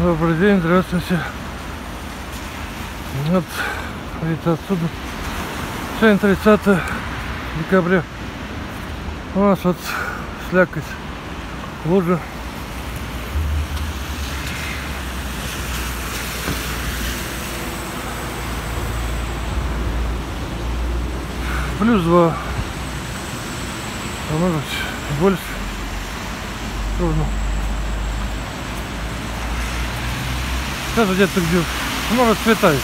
Добрый день, здравствуйте. Вот, это отсюда. Сегодня 30 декабря. У нас вот слякоть, лужа. Плюс два. А может больше. Трудно. Сейчас где-то где ну, расцветает.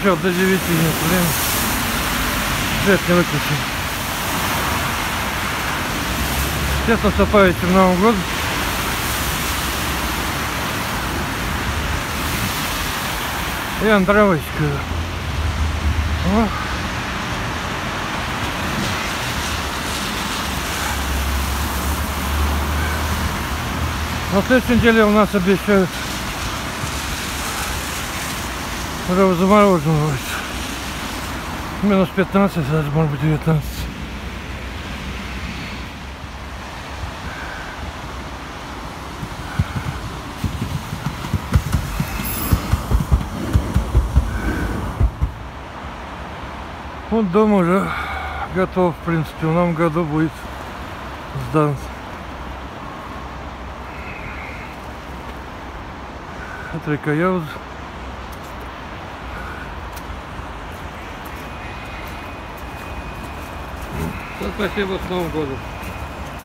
Еще до 9 нет времени. Свет не выключен. Сейчас наступающим Новым годом. И андровочка. О. На следующей неделе у нас обещают уже замороженного. Минус 15, даже может быть 19. Вот дом уже готов, в принципе, в новом году будет сдан. Это река Яуз. Спасибо, с Новым годом.